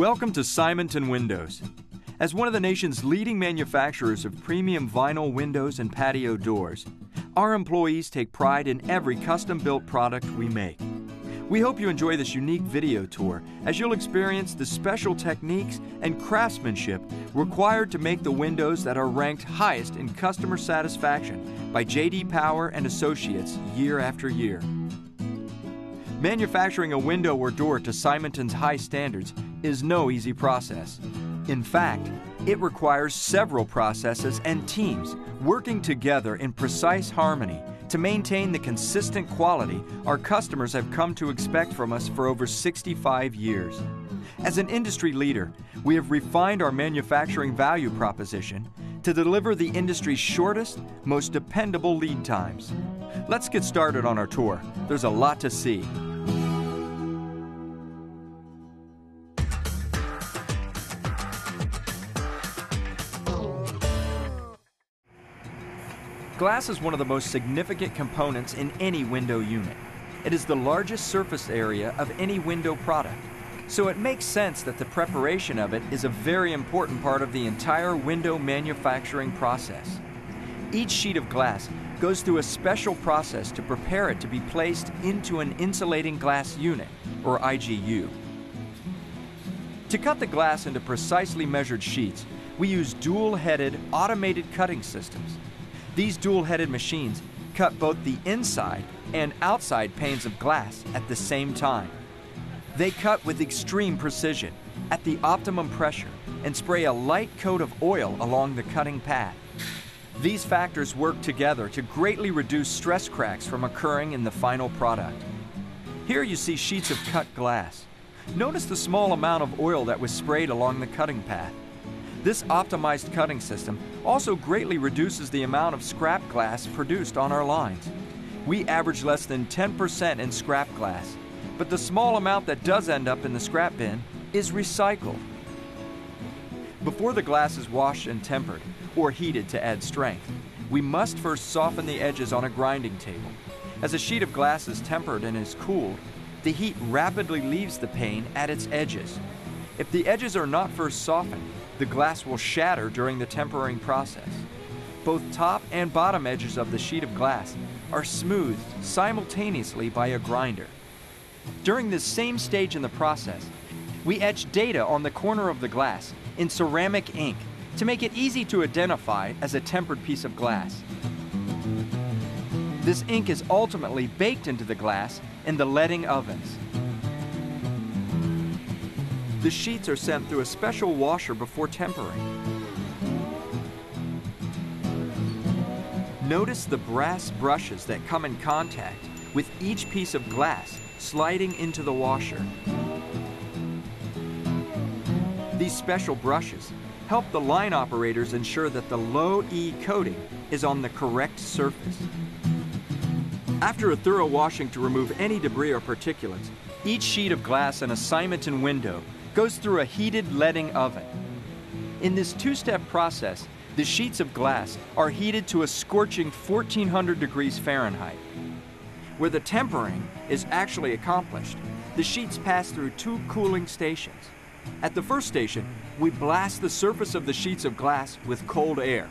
Welcome to Simonton Windows. As one of the nation's leading manufacturers of premium vinyl windows and patio doors, our employees take pride in every custom built product we make. We hope you enjoy this unique video tour as you'll experience the special techniques and craftsmanship required to make the windows that are ranked highest in customer satisfaction by JD Power and Associates year after year. Manufacturing a window or door to Simonton's high standards is no easy process. In fact, it requires several processes and teams working together in precise harmony to maintain the consistent quality our customers have come to expect from us for over 65 years. As an industry leader, we have refined our manufacturing value proposition to deliver the industry's shortest, most dependable lead times. Let's get started on our tour. There's a lot to see. Glass is one of the most significant components in any window unit. It is the largest surface area of any window product, so it makes sense that the preparation of it is a very important part of the entire window manufacturing process. Each sheet of glass goes through a special process to prepare it to be placed into an insulating glass unit, or IGU. To cut the glass into precisely measured sheets, we use dual-headed automated cutting systems these dual-headed machines cut both the inside and outside panes of glass at the same time. They cut with extreme precision, at the optimum pressure, and spray a light coat of oil along the cutting path. These factors work together to greatly reduce stress cracks from occurring in the final product. Here you see sheets of cut glass. Notice the small amount of oil that was sprayed along the cutting path. This optimized cutting system also greatly reduces the amount of scrap glass produced on our lines. We average less than 10% in scrap glass, but the small amount that does end up in the scrap bin is recycled. Before the glass is washed and tempered, or heated to add strength, we must first soften the edges on a grinding table. As a sheet of glass is tempered and is cooled, the heat rapidly leaves the pane at its edges. If the edges are not first softened, the glass will shatter during the tempering process. Both top and bottom edges of the sheet of glass are smoothed simultaneously by a grinder. During this same stage in the process, we etch data on the corner of the glass in ceramic ink to make it easy to identify as a tempered piece of glass. This ink is ultimately baked into the glass in the leading ovens. The sheets are sent through a special washer before tempering. Notice the brass brushes that come in contact with each piece of glass sliding into the washer. These special brushes help the line operators ensure that the low E coating is on the correct surface. After a thorough washing to remove any debris or particulates, each sheet of glass in a Simonton window goes through a heated leading oven. In this two-step process, the sheets of glass are heated to a scorching 1400 degrees Fahrenheit. Where the tempering is actually accomplished, the sheets pass through two cooling stations. At the first station, we blast the surface of the sheets of glass with cold air.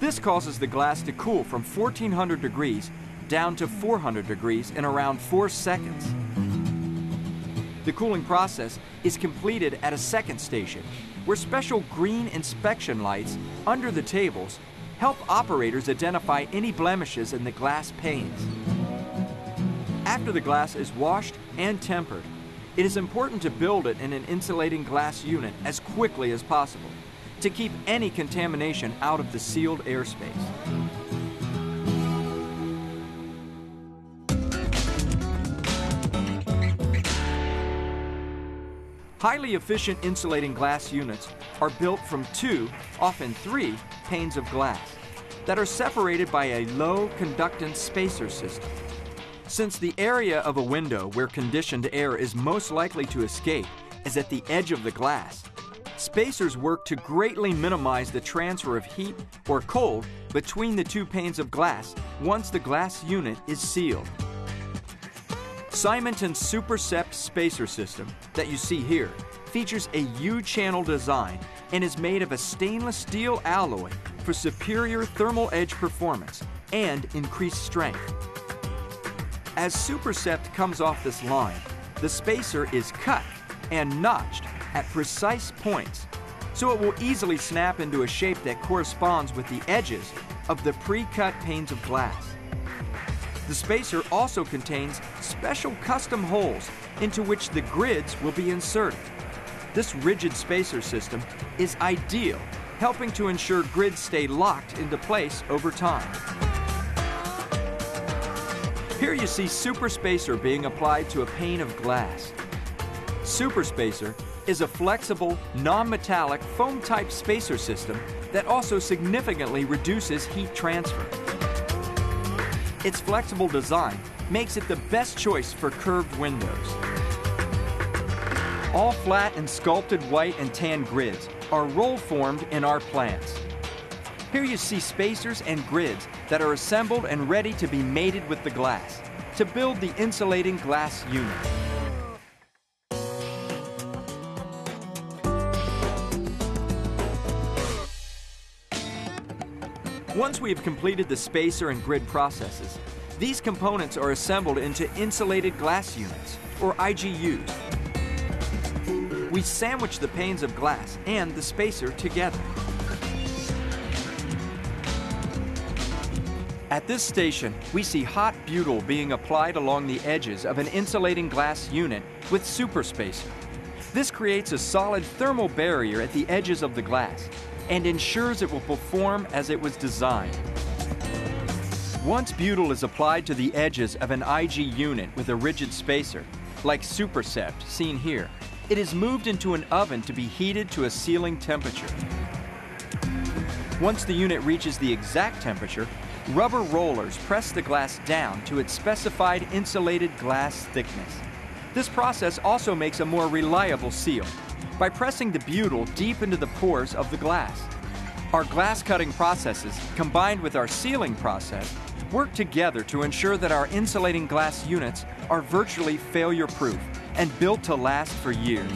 This causes the glass to cool from 1400 degrees down to 400 degrees in around 4 seconds. The cooling process is completed at a second station, where special green inspection lights under the tables help operators identify any blemishes in the glass panes. After the glass is washed and tempered, it is important to build it in an insulating glass unit as quickly as possible to keep any contamination out of the sealed airspace. Highly efficient insulating glass units are built from two, often three, panes of glass that are separated by a low conductance spacer system. Since the area of a window where conditioned air is most likely to escape is at the edge of the glass, spacers work to greatly minimize the transfer of heat or cold between the two panes of glass once the glass unit is sealed. Simonton's Supercept spacer system that you see here features a U-channel design and is made of a stainless steel alloy for superior thermal edge performance and increased strength. As Supercept comes off this line, the spacer is cut and notched at precise points, so it will easily snap into a shape that corresponds with the edges of the pre-cut panes of glass. The spacer also contains special custom holes into which the grids will be inserted. This rigid spacer system is ideal, helping to ensure grids stay locked into place over time. Here you see Super Spacer being applied to a pane of glass. Super Spacer is a flexible, non-metallic foam-type spacer system that also significantly reduces heat transfer. Its flexible design makes it the best choice for curved windows. All flat and sculpted white and tan grids are roll formed in our plants. Here you see spacers and grids that are assembled and ready to be mated with the glass to build the insulating glass unit. Once we have completed the spacer and grid processes, these components are assembled into insulated glass units, or IGUs. We sandwich the panes of glass and the spacer together. At this station, we see hot butyl being applied along the edges of an insulating glass unit with super spacer. This creates a solid thermal barrier at the edges of the glass and ensures it will perform as it was designed. Once butyl is applied to the edges of an IG unit with a rigid spacer, like Supercept seen here, it is moved into an oven to be heated to a sealing temperature. Once the unit reaches the exact temperature, Rubber rollers press the glass down to its specified insulated glass thickness. This process also makes a more reliable seal by pressing the butyl deep into the pores of the glass. Our glass cutting processes, combined with our sealing process, work together to ensure that our insulating glass units are virtually failure proof and built to last for years.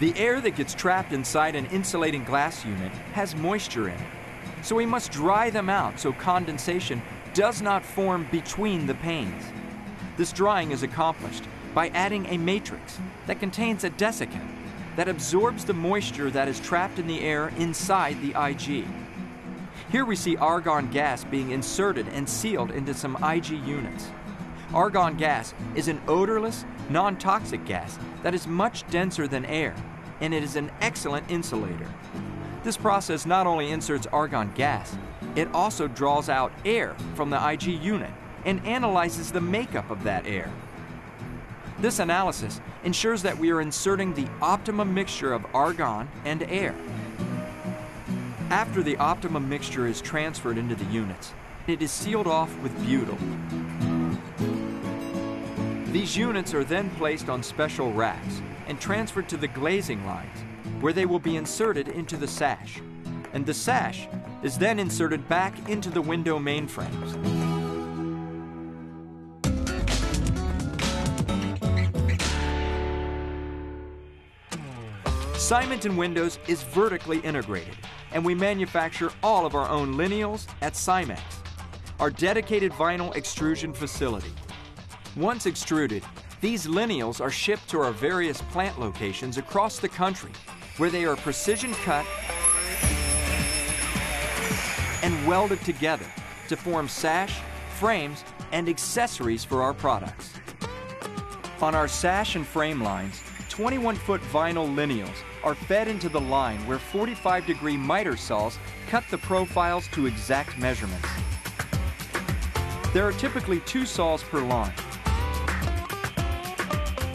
The air that gets trapped inside an insulating glass unit has moisture in it, so we must dry them out so condensation does not form between the panes. This drying is accomplished by adding a matrix that contains a desiccant that absorbs the moisture that is trapped in the air inside the IG. Here we see argon gas being inserted and sealed into some IG units. Argon gas is an odorless, non-toxic gas that is much denser than air and it is an excellent insulator. This process not only inserts argon gas, it also draws out air from the IG unit and analyzes the makeup of that air. This analysis ensures that we are inserting the optimum mixture of argon and air. After the optimum mixture is transferred into the units, it is sealed off with butyl. These units are then placed on special racks and transferred to the glazing lines, where they will be inserted into the sash. And the sash is then inserted back into the window mainframes. Simonton Windows is vertically integrated, and we manufacture all of our own lineals at Simex, our dedicated vinyl extrusion facility. Once extruded, these lineals are shipped to our various plant locations across the country, where they are precision cut and welded together to form sash, frames, and accessories for our products. On our sash and frame lines, 21-foot vinyl lineals are fed into the line where 45-degree miter saws cut the profiles to exact measurements. There are typically two saws per line,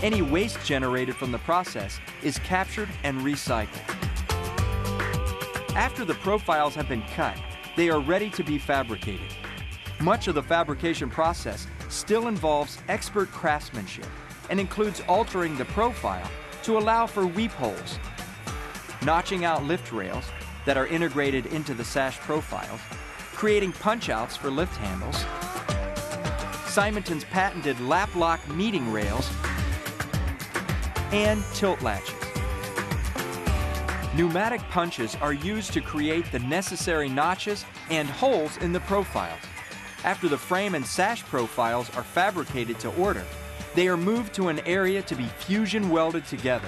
any waste generated from the process is captured and recycled. After the profiles have been cut, they are ready to be fabricated. Much of the fabrication process still involves expert craftsmanship and includes altering the profile to allow for weep holes. notching out lift rails that are integrated into the sash profiles, creating punch-outs for lift handles, Simonton's patented lap lock meeting rails, and tilt latches. Pneumatic punches are used to create the necessary notches and holes in the profiles. After the frame and sash profiles are fabricated to order, they are moved to an area to be fusion welded together.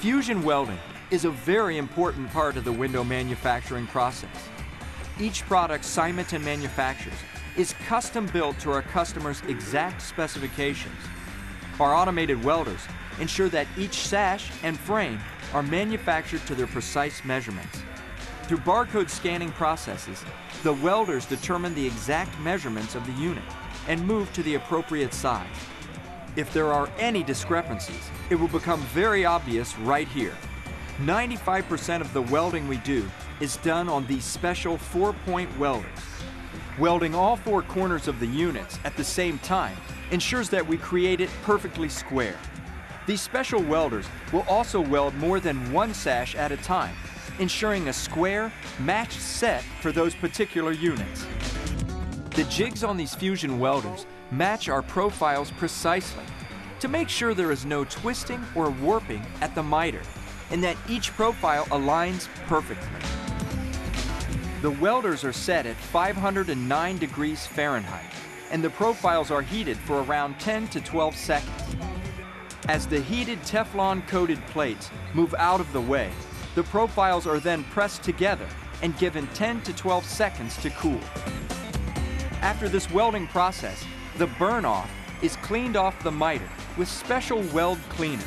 Fusion welding is a very important part of the window manufacturing process. Each product Simonton manufactures is custom built to our customers' exact specifications. Our automated welders ensure that each sash and frame are manufactured to their precise measurements. Through barcode scanning processes, the welders determine the exact measurements of the unit and move to the appropriate size. If there are any discrepancies, it will become very obvious right here. 95% of the welding we do is done on these special four-point welders. Welding all four corners of the units at the same time ensures that we create it perfectly square. These special welders will also weld more than one sash at a time, ensuring a square, matched set for those particular units. The jigs on these fusion welders match our profiles precisely to make sure there is no twisting or warping at the miter and that each profile aligns perfectly. The welders are set at 509 degrees Fahrenheit and the profiles are heated for around 10 to 12 seconds. As the heated Teflon coated plates move out of the way, the profiles are then pressed together and given 10 to 12 seconds to cool. After this welding process, the burn-off is cleaned off the miter with special weld cleaners.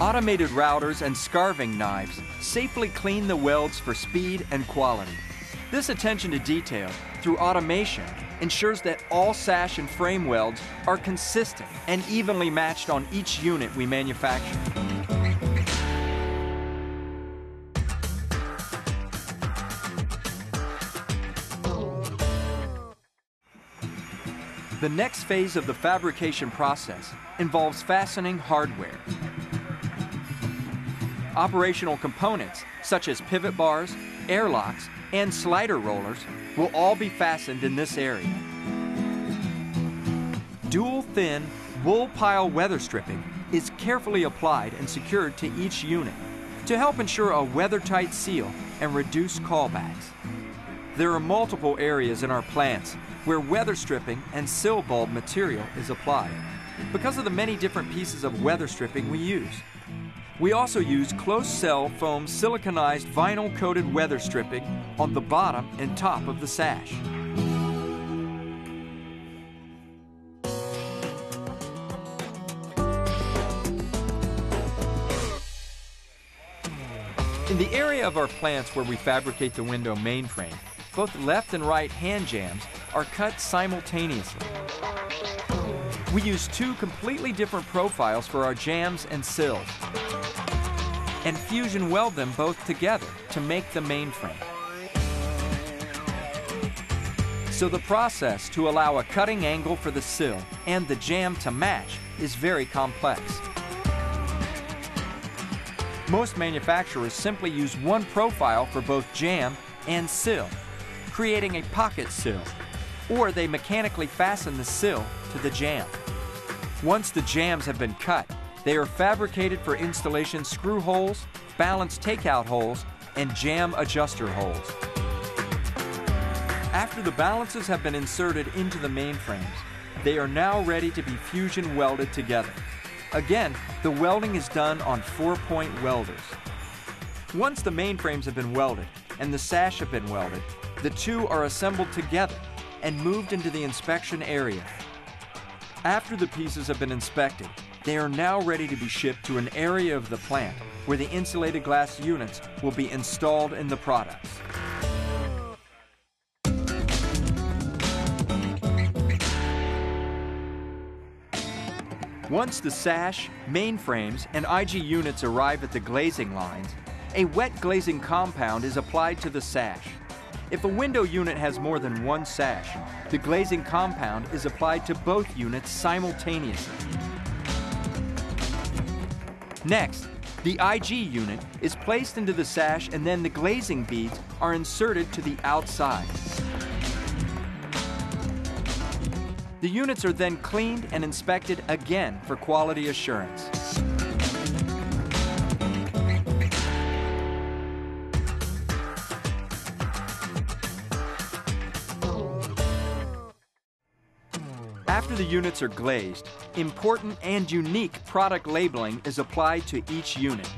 Automated routers and scarving knives safely clean the welds for speed and quality. This attention to detail through automation ensures that all sash and frame welds are consistent and evenly matched on each unit we manufacture. The next phase of the fabrication process involves fastening hardware. Operational components, such as pivot bars, airlocks, and slider rollers, will all be fastened in this area. Dual thin wool pile weather stripping is carefully applied and secured to each unit to help ensure a weather-tight seal and reduce callbacks. There are multiple areas in our plants where weather stripping and sill bulb material is applied because of the many different pieces of weather stripping we use. We also use close cell foam siliconized vinyl coated weather stripping on the bottom and top of the sash. In the area of our plants where we fabricate the window mainframe, both left and right hand jambs are cut simultaneously. We use two completely different profiles for our jambs and sills and fusion weld them both together to make the mainframe. So the process to allow a cutting angle for the sill and the jamb to match is very complex. Most manufacturers simply use one profile for both jamb and sill, creating a pocket sill, or they mechanically fasten the sill to the jamb. Once the jambs have been cut, they are fabricated for installation screw holes, balance takeout holes, and jamb adjuster holes. After the balances have been inserted into the mainframes, they are now ready to be fusion welded together. Again, the welding is done on four-point welders. Once the mainframes have been welded and the sash have been welded, the two are assembled together and moved into the inspection area. After the pieces have been inspected, they are now ready to be shipped to an area of the plant where the insulated glass units will be installed in the products. Once the sash, mainframes, and IG units arrive at the glazing lines, a wet glazing compound is applied to the sash. If a window unit has more than one sash, the glazing compound is applied to both units simultaneously. Next, the IG unit is placed into the sash and then the glazing beads are inserted to the outside. The units are then cleaned and inspected again for quality assurance. After the units are glazed, important and unique product labeling is applied to each unit.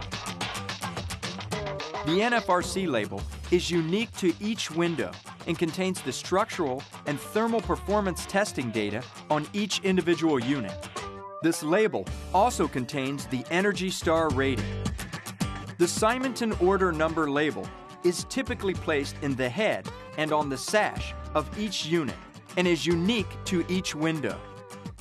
The NFRC label is unique to each window and contains the structural and thermal performance testing data on each individual unit. This label also contains the Energy Star rating. The Simonton order number label is typically placed in the head and on the sash of each unit and is unique to each window.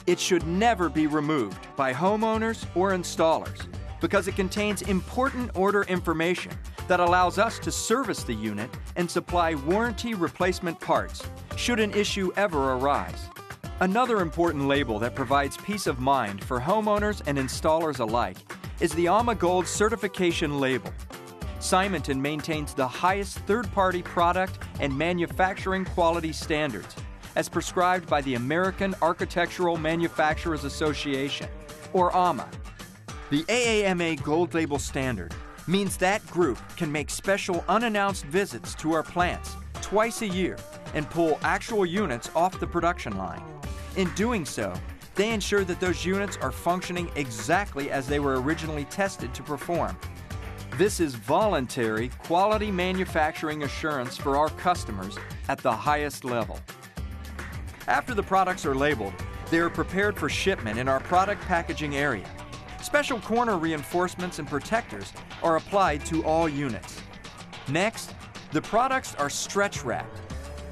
It should never be removed by homeowners or installers because it contains important order information that allows us to service the unit and supply warranty replacement parts should an issue ever arise. Another important label that provides peace of mind for homeowners and installers alike is the AAMA Gold certification label. Simonton maintains the highest third party product and manufacturing quality standards as prescribed by the American Architectural Manufacturers Association, or AAMA. The AAMA Gold Label standard means that group can make special unannounced visits to our plants twice a year and pull actual units off the production line. In doing so, they ensure that those units are functioning exactly as they were originally tested to perform. This is voluntary quality manufacturing assurance for our customers at the highest level. After the products are labeled, they are prepared for shipment in our product packaging area. Special corner reinforcements and protectors are applied to all units. Next, the products are stretch wrapped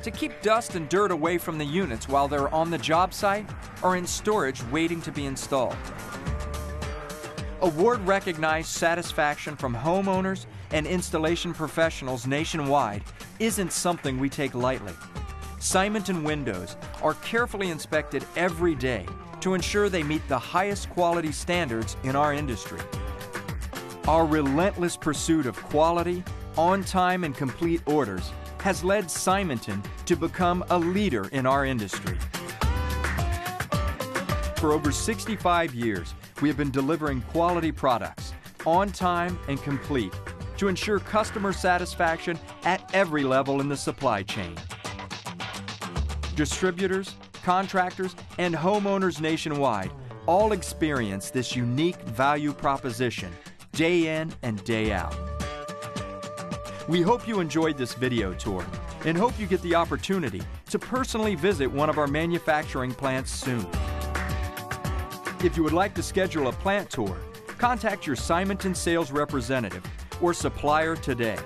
to keep dust and dirt away from the units while they're on the job site or in storage waiting to be installed. Award recognized satisfaction from homeowners and installation professionals nationwide isn't something we take lightly. Simonton windows are carefully inspected every day to ensure they meet the highest quality standards in our industry. Our relentless pursuit of quality, on time, and complete orders has led Simonton to become a leader in our industry. For over 65 years, we have been delivering quality products, on time and complete, to ensure customer satisfaction at every level in the supply chain. Distributors, contractors, and homeowners nationwide all experience this unique value proposition day in and day out. We hope you enjoyed this video tour and hope you get the opportunity to personally visit one of our manufacturing plants soon. If you would like to schedule a plant tour, contact your Simonton sales representative or supplier today.